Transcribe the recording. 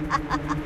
you?